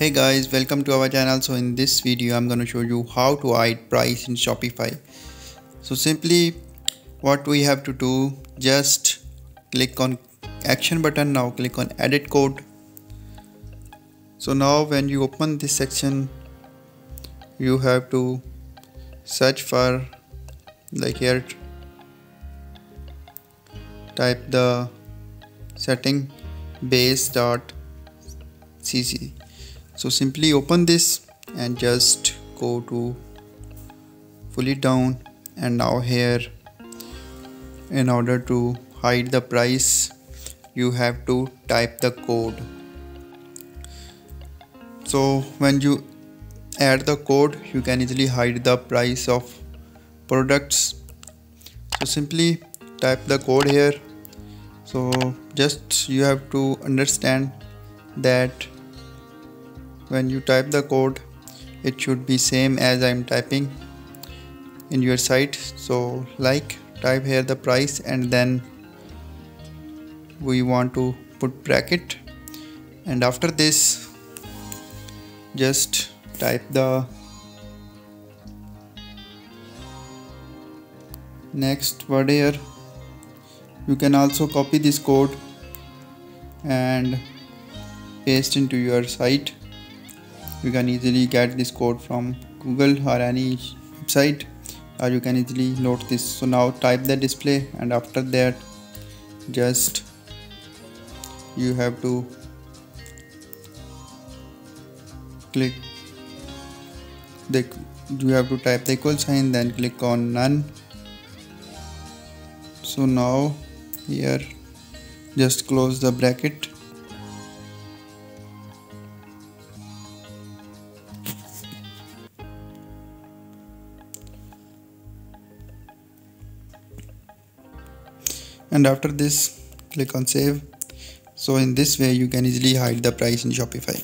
hey guys welcome to our channel. So in this video i'm going to show you how to hide price in shopify. So simply what we have to do just click on action button. Now click on edit code. So now when you open this section you have to search for like here type the setting base dot cc so simply open this and just go to pull it down and now here in order to hide the price you have to type the code. So when you add the code you can easily hide the price of products. So simply type the code here. So just you have to understand that when you type the code it should be same as I'm typing in your site. So like type here the price and then we want to put bracket. And after this just type the next word here. You can also copy this code and paste into your site you can easily get this code from google or any website or you can easily load this. So now type the display and after that just you have to click the you have to type the equal sign then click on none. So now here just close the bracket and after this click on save. So in this way you can easily hide the price in Shopify